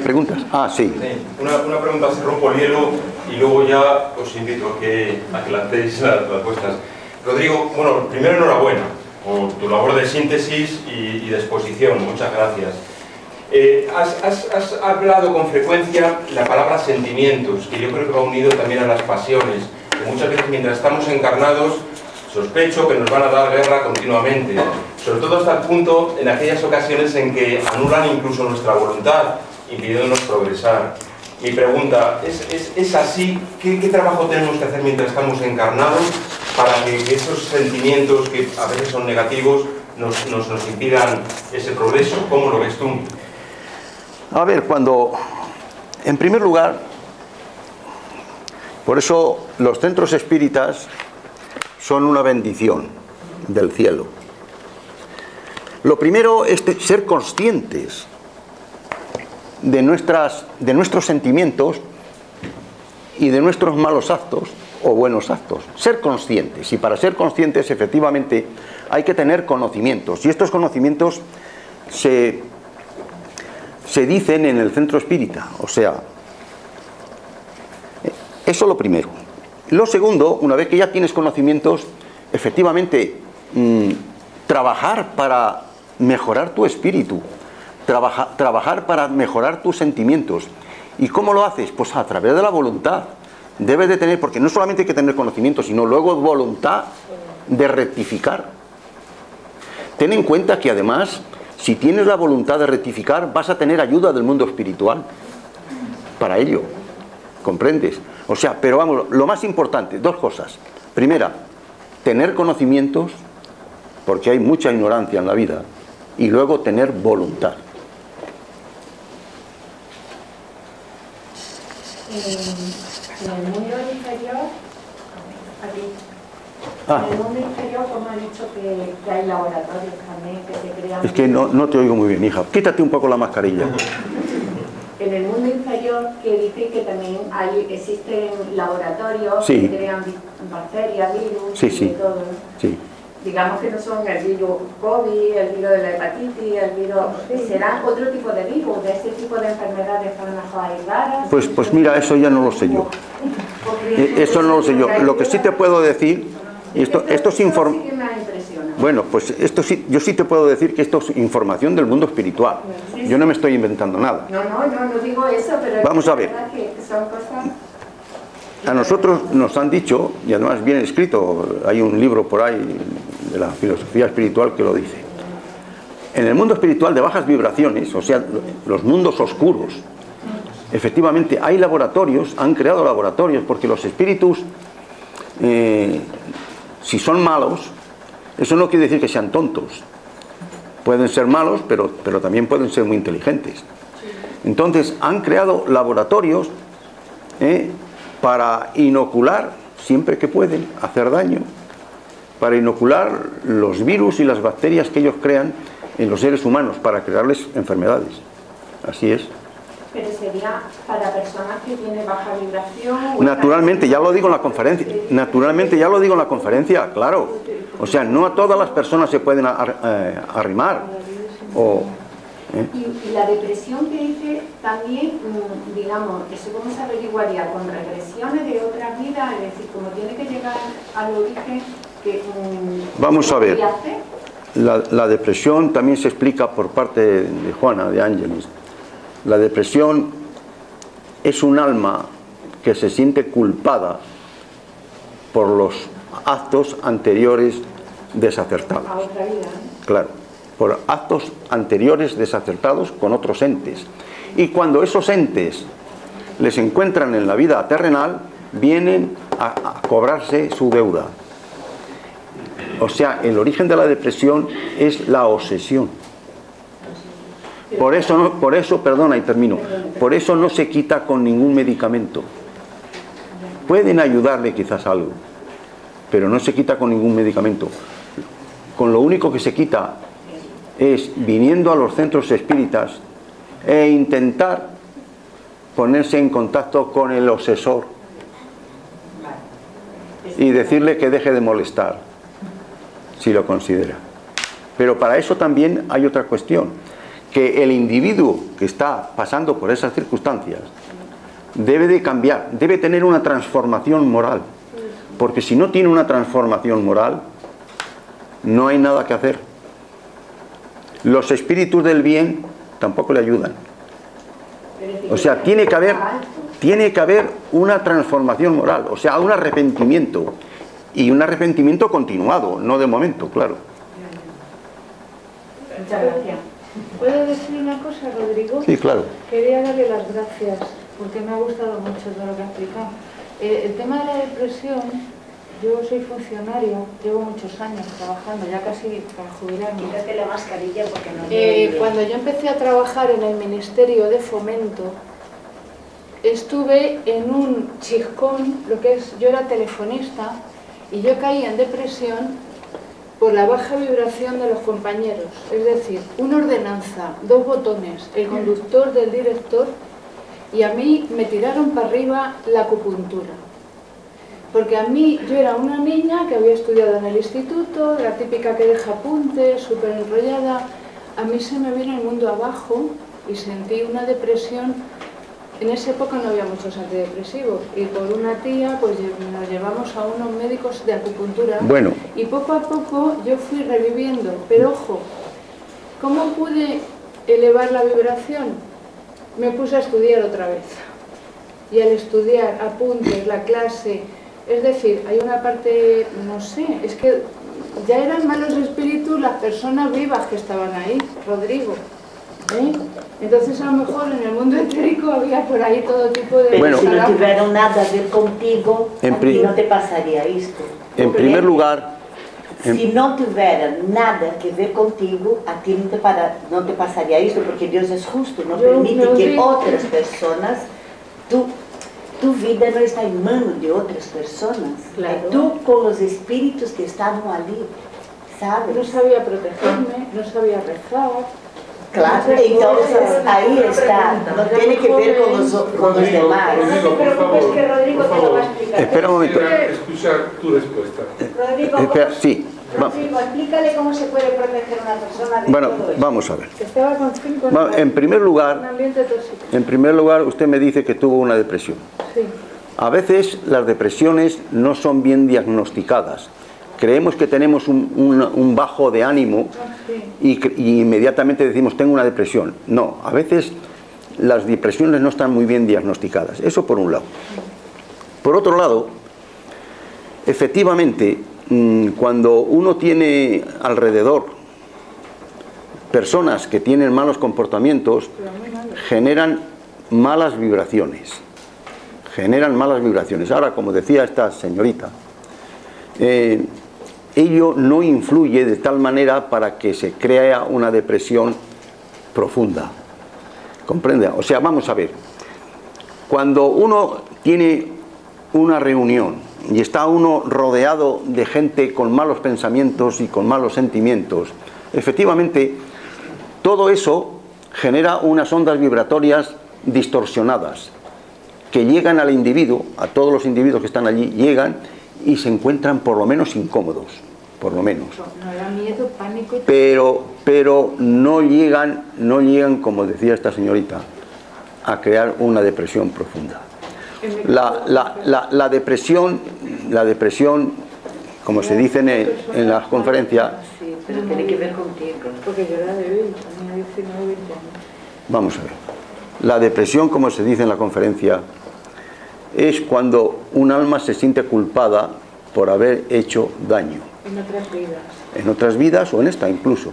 preguntas? Ah, sí. Una, una, pregunta, se rompo el hielo y luego ya os invito a que, a que lantéis las respuestas. Rodrigo, bueno, primero enhorabuena por tu labor de síntesis y, de exposición. Muchas gracias. Eh, has, has, has, hablado con frecuencia la palabra sentimientos, que yo creo que va unido también a las pasiones, que muchas veces mientras estamos encarnados Sospecho que nos van a dar guerra continuamente, sobre todo hasta el punto en aquellas ocasiones en que anulan incluso nuestra voluntad, impidiéndonos progresar. Mi pregunta, ¿es, es, así? ¿Qué, trabajo tenemos que hacer mientras estamos encarnados para que esos sentimientos que a veces son negativos nos, nos, nos impidan ese progreso? ¿Cómo lo ves tú? A ver, cuando, en primer lugar, por eso los centros espíritas son una bendición del cielo. Lo primero es ser conscientes de, nuestras, de nuestros sentimientos y de nuestros malos actos o buenos actos. Ser conscientes. Y para ser conscientes, efectivamente, hay que tener conocimientos. Y estos conocimientos se, se dicen en el centro espírita. O sea, eso lo primero. Lo segundo, una vez que ya tienes conocimientos, efectivamente, mm, trabajar para mejorar tu espíritu, trabajar para mejorar tus sentimientos. ¿Y cómo lo haces? Pues a través de la voluntad. Debes de tener, porque no solamente hay que tener conocimiento, sino luego voluntad de rectificar. Ten en cuenta que además, si tienes la voluntad de rectificar, vas a tener ayuda del mundo espiritual para ello. ¿Comprendes? O sea, pero vamos, lo más importante, dos cosas. Primera, tener conocimientos, porque hay mucha ignorancia en la vida, y luego tener voluntad. En el mundo inferior, ah. en el mundo inferior, como ha dicho que, hay laboratorios también que se crean. Es que no, no te oigo muy bien, hija. Quítate un poco la mascarilla. en el mundo inferior que dice que también hay, existen laboratorios que crean bacterias, virus y todo. Digamos que no son el virus COVID, el virus de la hepatitis, el virus... ¿Serán otro tipo de virus, de este tipo de enfermedades a raras? Pues, pues mira, eso ya no lo sé yo. Eh, eso no lo sé yo. Lo que sí te puedo decir, esto, esto es información bueno, pues esto sí, yo sí te puedo decir que esto es información del mundo espiritual. Yo no me estoy inventando nada. No, no, no, no digo eso, pero vamos a ver. A nosotros nos han dicho, y además bien escrito, hay un libro por ahí de la filosofía espiritual que lo dice. En el mundo espiritual de bajas vibraciones, o sea, los mundos oscuros, efectivamente hay laboratorios, han creado laboratorios, porque los espíritus, eh, si son malos, eso no quiere decir que sean tontos. Pueden ser malos, pero, pero también pueden ser muy inteligentes. Entonces han creado laboratorios ¿eh? para inocular, siempre que pueden, hacer daño, para inocular los virus y las bacterias que ellos crean en los seres humanos, para crearles enfermedades. Así es. Pero sería para personas que tienen baja vibración. Naturalmente, ya lo digo en la conferencia. Naturalmente, ya lo digo en la conferencia, claro. O sea, no a todas las personas se pueden eh, arrimar. O, ¿eh? y, la depresión que dice también, mm, digamos, eso cómo se averiguaría con regresiones de otras vidas, es decir, como tiene que llegar al origen que. Mm, Vamos a ver. La, la, depresión también se explica por parte de Juana, de Ángeles la depresión es un alma que se siente culpada por los actos anteriores desacertados. Claro, por actos anteriores desacertados con otros entes. Y cuando esos entes les encuentran en la vida terrenal, vienen a, cobrarse su deuda. O sea, el origen de la depresión es la obsesión. Por eso, no, por eso, perdona y termino, por eso no se quita con ningún medicamento. Pueden ayudarle quizás algo, pero no se quita con ningún medicamento. Con lo único que se quita es viniendo a los centros espíritas e intentar ponerse en contacto con el obsesor y decirle que deje de molestar, si lo considera. Pero para eso también hay otra cuestión que el individuo que está pasando por esas circunstancias debe de cambiar, debe tener una transformación moral. Porque si no tiene una transformación moral, no hay nada que hacer. Los espíritus del bien tampoco le ayudan. O sea, tiene que haber, tiene que haber una transformación moral, o sea, un arrepentimiento. Y un arrepentimiento continuado, no de momento, claro. Muchas gracias. ¿Puedo decir una cosa, Rodrigo? Sí, claro. Quería darle las gracias porque me ha gustado mucho todo lo que ha explicado. Eh, el tema de la depresión, yo soy funcionario, llevo muchos años trabajando, ya casi para jubilarme. Quítate la mascarilla porque no... Eh, cuando yo empecé a trabajar en el Ministerio de Fomento, estuve en un chiscón, lo que es, yo era telefonista, y yo caía en depresión por la baja vibración de los compañeros. Es decir, una ordenanza, dos botones, el conductor del director y a mí me tiraron para arriba la acupuntura. Porque a mí, yo era una niña que había estudiado en el instituto, la típica que deja apuntes, súper enrollada. A mí se me vino el mundo abajo y sentí una depresión en esa época no había muchos antidepresivos y por una tía pues nos llevamos a unos médicos de acupuntura bueno. y poco a poco yo fui reviviendo, pero ojo, ¿cómo pude elevar la vibración? Me puse a estudiar otra vez y al estudiar apuntes, la clase, es decir, hay una parte, no sé, es que ya eran malos espíritus las personas vivas que estaban ahí, Rodrigo. ¿Eh? Entonces a lo mejor en el mundo etérico había por ahí todo tipo de... Pero si no tuvieron nada a ver contigo, a ti no te pasaría esto. En primer lugar... Si no tuviera nada que ver contigo, a ti no te, para, no te pasaría esto, porque Dios es justo, no permite que otras personas, tu, tu vida no está en manos de otras personas. Claro. Tú con los espíritus que estaban allí, ¿sabes? No sabía protegerme, no sabía rezar, Claro, entonces ahí está, no tiene que ver con los, con los demás. No te preocupes que Rodrigo te lo va a explicar. Espera un momento. Escuchar tu respuesta. Rodrigo, Espera, ¿cómo- sí. Rodrigo, explícale cómo se puede proteger a una persona de Bueno, todo vamos a ver. En primer lugar, en primer lugar, usted me dice que tuvo una depresión. Sí. A veces las depresiones no son bien diagnosticadas. Creemos que tenemos un, un- un bajo de ánimo y, cre- y inmediatamente decimos tengo una depresión. No, a veces las depresiones no están muy bien diagnosticadas. Eso por un lado. Por otro lado, efectivamente, mm, cuando uno tiene alrededor personas que tienen malos comportamientos, generan malas vibraciones. Generan malas vibraciones. Ahora, como decía esta señorita, eh, ello no influye de tal manera para que se crea una depresión profunda. ¿Comprende? O sea, vamos a ver. Cuando uno tiene una reunión y está uno rodeado de gente con malos pensamientos y con malos sentimientos, efectivamente, todo eso genera unas ondas vibratorias distorsionadas que llegan al individuo, a todos los individuos que están allí, llegan y se encuentran por lo menos incómodos, por lo menos. No era miedo, pánico y... Pero, pero no llegan, no llegan, como decía esta señorita, a crear una depresión profunda. La, la- la- la depresión, la depresión, como se dice en, el- en las conferencias, Sí, pero tiene que ver contigo. Porque yo era débil, tenía 19, 20 años. vamos a ver, la depresión, como se dice en la conferencia, es cuando un alma se siente culpada por haber hecho daño En otras vidas. en otras vidas o en esta incluso.